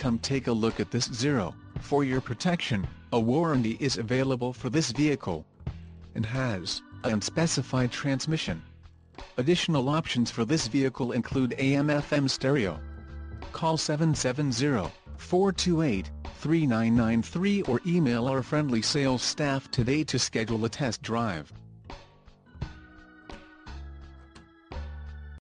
Come take a look at this Zero, for your protection, a warranty is available for this vehicle. And has, a unspecified transmission. Additional options for this vehicle include AM-FM stereo. Call 770-428-3993 or email our friendly sales staff today to schedule a test drive.